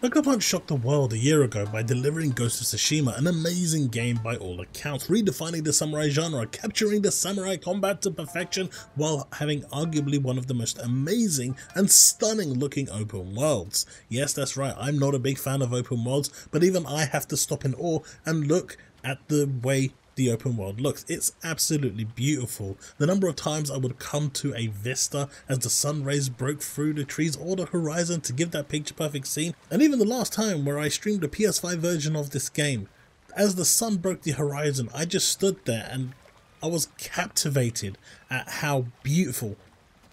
Punch shocked the world a year ago by delivering Ghost of Tsushima, an amazing game by all accounts, redefining the samurai genre, capturing the samurai combat to perfection while having arguably one of the most amazing and stunning looking open worlds. Yes, that's right, I'm not a big fan of open worlds, but even I have to stop in awe and look at the way the open world looks. It's absolutely beautiful. The number of times I would come to a vista as the sun rays broke through the trees or the horizon to give that picture perfect scene, and even the last time where I streamed a PS5 version of this game. As the sun broke the horizon, I just stood there and I was captivated at how beautiful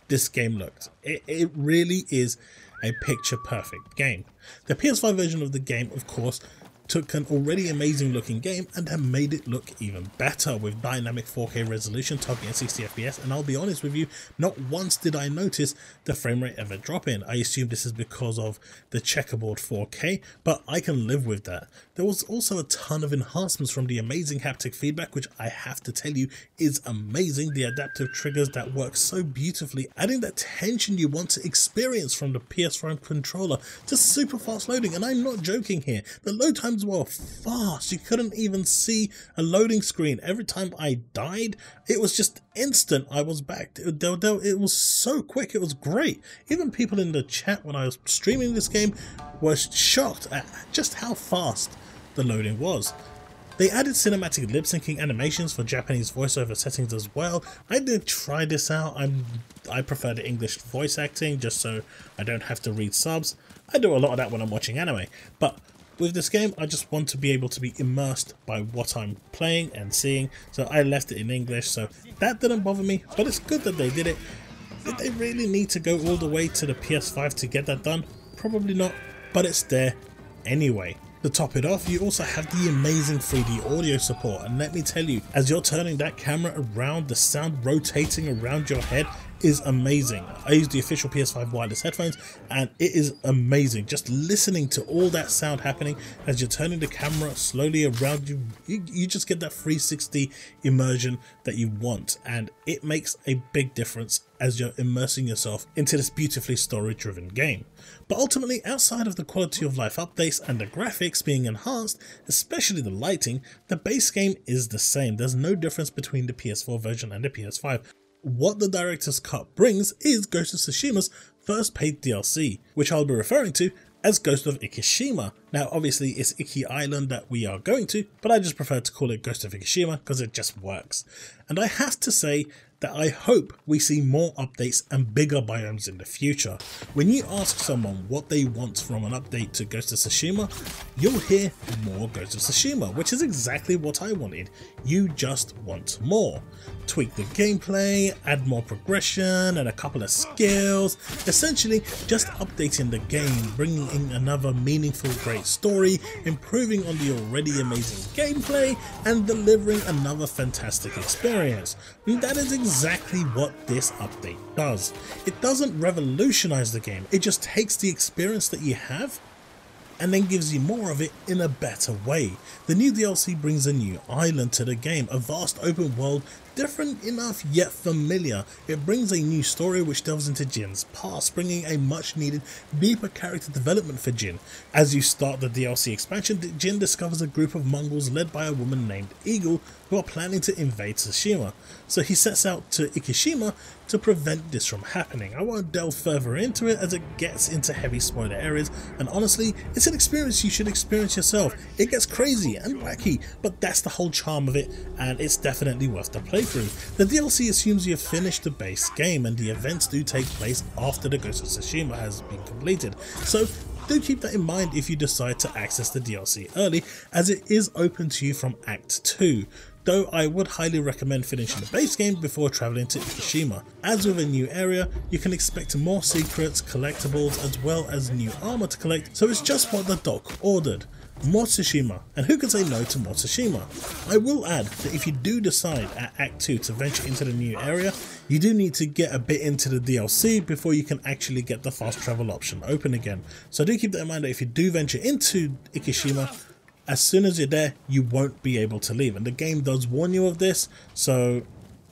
this game looked. It, it really is a picture perfect game. The PS5 version of the game, of course, took an already amazing looking game and have made it look even better with dynamic 4K resolution targeting 60 FPS and I'll be honest with you, not once did I notice the frame rate ever dropping. I assume this is because of the checkerboard 4K, but I can live with that. There was also a ton of enhancements from the amazing haptic feedback which I have to tell you is amazing. The adaptive triggers that work so beautifully, adding that tension you want to experience from the PS5 controller to super fast loading and I'm not joking here. The load time times were fast. You couldn't even see a loading screen. Every time I died, it was just instant. I was back. It was so quick. It was great. Even people in the chat when I was streaming this game were shocked at just how fast the loading was. They added cinematic lip syncing animations for Japanese voiceover settings as well. I did try this out. I'm I prefer the English voice acting just so I don't have to read subs. I do a lot of that when I'm watching anime, but with this game, I just want to be able to be immersed by what I'm playing and seeing, so I left it in English, so that didn't bother me, but it's good that they did it. Did they really need to go all the way to the PS5 to get that done? Probably not, but it's there anyway. To top it off, you also have the amazing 3D audio support, and let me tell you, as you're turning that camera around, the sound rotating around your head is amazing. I use the official PS5 wireless headphones and it is amazing. Just listening to all that sound happening as you're turning the camera slowly around you, you, you just get that 360 immersion that you want and it makes a big difference as you're immersing yourself into this beautifully story driven game. But ultimately, outside of the quality of life updates and the graphics being enhanced, especially the lighting, the base game is the same. There's no difference between the PS4 version and the PS5 what the director's cut brings is Ghost of Tsushima's first paid DLC, which I'll be referring to as Ghost of Ikishima. Now obviously it's Iki Island that we are going to, but I just prefer to call it Ghost of Ikishima because it just works. And I have to say that I hope we see more updates and bigger biomes in the future. When you ask someone what they want from an update to Ghost of Tsushima, you'll hear more Ghost of Tsushima, which is exactly what I wanted. You just want more. Tweak the gameplay, add more progression and a couple of skills, essentially just updating the game, bringing in another meaningful great story, improving on the already amazing gameplay and delivering another fantastic experience. That is exactly what this update does. It doesn't revolutionize the game, it just takes the experience that you have and then gives you more of it in a better way. The new DLC brings a new island to the game, a vast open world different enough yet familiar. It brings a new story which delves into Jin's past, bringing a much needed deeper character development for Jin. As you start the DLC expansion, Jin discovers a group of Mongols led by a woman named Eagle who are planning to invade Tsushima, so he sets out to Ikishima to prevent this from happening. I won't delve further into it as it gets into heavy spoiler areas, and honestly, it's an experience you should experience yourself. It gets crazy and wacky, but that's the whole charm of it, and it's definitely worth the playthrough. The DLC assumes you've finished the base game, and the events do take place after the Ghost of Tsushima has been completed, so do keep that in mind if you decide to access the DLC early, as it is open to you from Act 2 though I would highly recommend finishing the base game before travelling to Ikishima. As with a new area, you can expect more secrets, collectibles, as well as new armor to collect, so it's just what the doc ordered. More Tsushima, and who can say no to more Tsushima? I will add that if you do decide at Act 2 to venture into the new area, you do need to get a bit into the DLC before you can actually get the fast travel option open again. So do keep that in mind that if you do venture into Ikishima, as soon as you're there, you won't be able to leave. And the game does warn you of this, so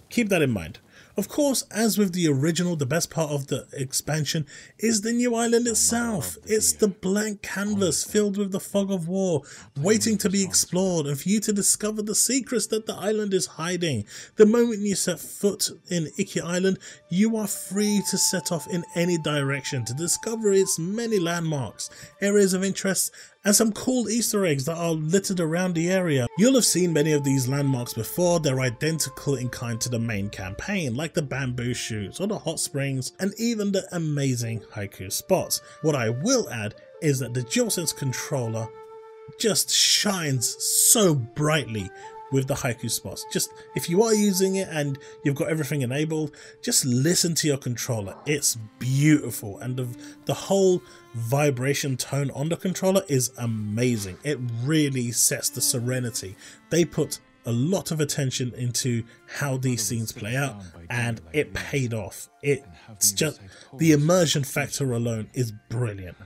keep that in mind. Of course, as with the original, the best part of the expansion is the new island itself. It's the blank canvas filled with the fog of war, waiting to be explored and for you to discover the secrets that the island is hiding. The moment you set foot in Iki Island, you are free to set off in any direction to discover its many landmarks, areas of interest, and some cool easter eggs that are littered around the area. You'll have seen many of these landmarks before, they're identical in kind to the main campaign, like the bamboo shoots or the hot springs and even the amazing haiku spots. What I will add is that the DualSense controller just shines so brightly with the haiku spots. Just if you are using it and you've got everything enabled, just listen to your controller. It's beautiful and the, the whole vibration tone on the controller is amazing. It really sets the serenity. They put a lot of attention into how these scenes play out and it paid off. It's just the immersion factor alone is brilliant.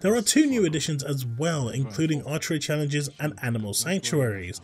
There are two new additions as well, including archery challenges and animal sanctuaries.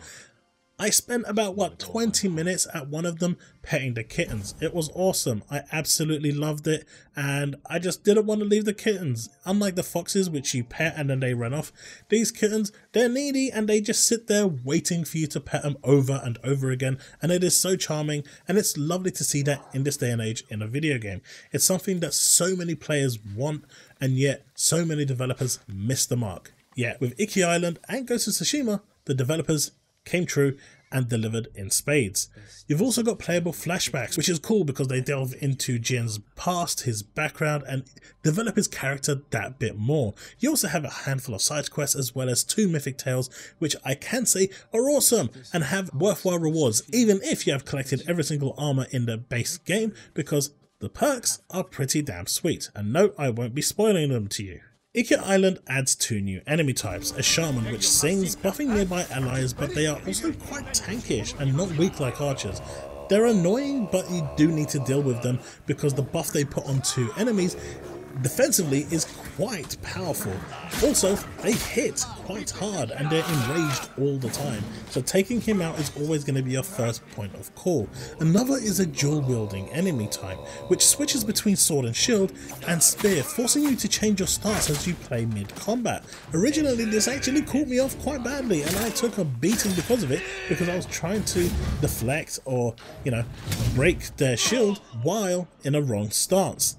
I spent about what 20 minutes at one of them petting the kittens. It was awesome. I absolutely loved it and I just didn't want to leave the kittens. Unlike the foxes which you pet and then they run off, these kittens, they're needy and they just sit there waiting for you to pet them over and over again and it is so charming and it's lovely to see that in this day and age in a video game. It's something that so many players want and yet so many developers miss the mark. Yeah, with Iki Island and Ghost of Tsushima, the developers came true and delivered in spades. You've also got playable flashbacks, which is cool because they delve into Jin's past, his background, and develop his character that bit more. You also have a handful of side quests as well as two mythic tales, which I can say are awesome and have worthwhile rewards, even if you have collected every single armor in the base game, because the perks are pretty damn sweet. And no, I won't be spoiling them to you. Iki Island adds two new enemy types, a shaman which sings, buffing nearby allies but they are also quite tankish and not weak like archers. They're annoying but you do need to deal with them because the buff they put on two enemies defensively is quite powerful. Also, they hit quite hard and they're enraged all the time, so taking him out is always going to be your first point of call. Another is a dual wielding enemy type, which switches between sword and shield and spear, forcing you to change your stance as you play mid-combat. Originally, this actually caught me off quite badly and I took a beating because of it, because I was trying to deflect or, you know, break their shield while in a wrong stance.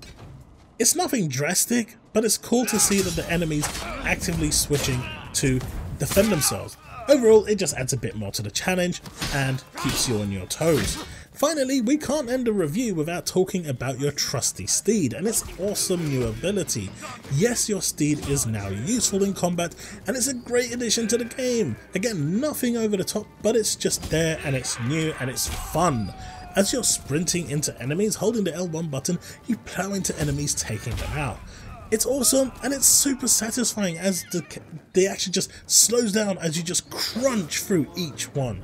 It's nothing drastic, but it's cool to see that the enemies actively switching to defend themselves. Overall, it just adds a bit more to the challenge and keeps you on your toes. Finally, we can't end a review without talking about your trusty steed and its awesome new ability. Yes, your steed is now useful in combat and it's a great addition to the game. Again, nothing over the top, but it's just there and it's new and it's fun. As you're sprinting into enemies, holding the L1 button, you plow into enemies taking them out. It's awesome and it's super satisfying as the, the action just slows down as you just crunch through each one.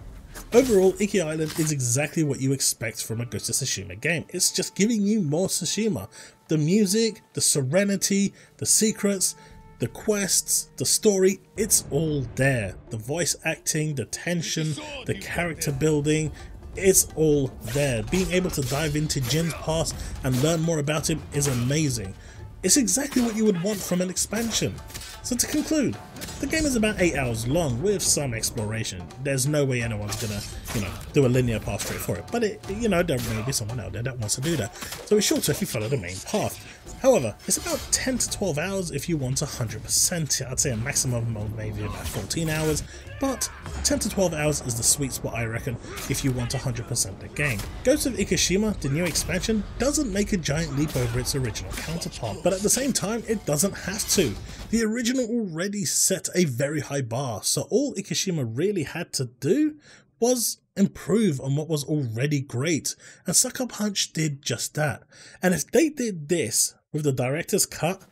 Overall, Iki Island is exactly what you expect from a Ghost of Tsushima game. It's just giving you more Tsushima. The music, the serenity, the secrets, the quests, the story, it's all there. The voice acting, the tension, the character building, it's all there. Being able to dive into Jin's past and learn more about him is amazing. It's exactly what you would want from an expansion. So to conclude, the game is about 8 hours long with some exploration. There's no way anyone's gonna, you know, do a linear path straight for it, but it, you know, there may be someone out there that wants to do that. So it's shorter if you follow the main path. However, it's about 10 to 12 hours if you want 100%. I'd say a maximum of maybe about 14 hours, but 10 to 12 hours is the sweet spot I reckon if you want 100% the game. Ghost of Ikushima, the new expansion, doesn't make a giant leap over its original counterpart, but at the same time it doesn't have to. The original already set a very high bar, so all Ikushima really had to do was improve on what was already great, and Sucker Punch did just that. And if they did this with the director's cut,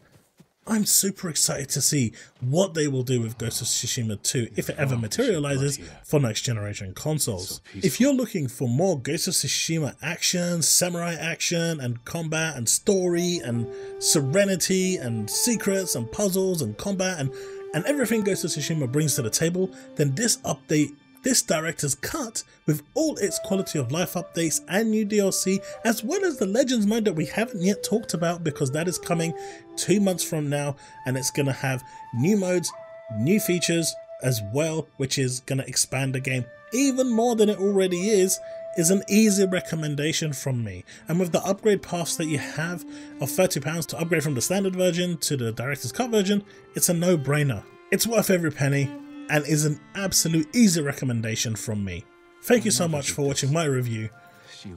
I'm super excited to see what they will do with Ghost of Tsushima 2 if it ever oh, materializes for next generation consoles. If you're looking for more Ghost of Tsushima action, samurai action, and combat, and story, and serenity, and secrets, and puzzles, and combat, and, and everything Ghost of Tsushima brings to the table, then this update this director's cut, with all its quality of life updates and new DLC, as well as the Legends mode that we haven't yet talked about because that is coming two months from now and it's going to have new modes, new features as well, which is going to expand the game even more than it already is, is an easy recommendation from me. And with the upgrade paths that you have of £30 to upgrade from the standard version to the director's cut version, it's a no-brainer. It's worth every penny and is an absolute easy recommendation from me. Thank you so much for watching my review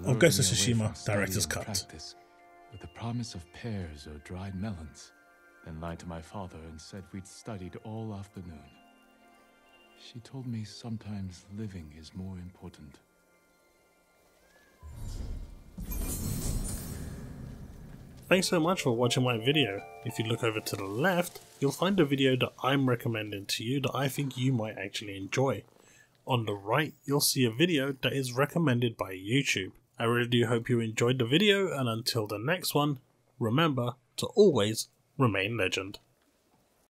of Ghost of Tsushima Director's Cut. With the promise of pears or dried melons, then lied to my father and said we'd studied all afternoon. She told me sometimes living is more important. Thanks so much for watching my video. If you look over to the left, you'll find a video that I'm recommending to you that I think you might actually enjoy. On the right, you'll see a video that is recommended by YouTube. I really do hope you enjoyed the video and until the next one, remember to always remain legend.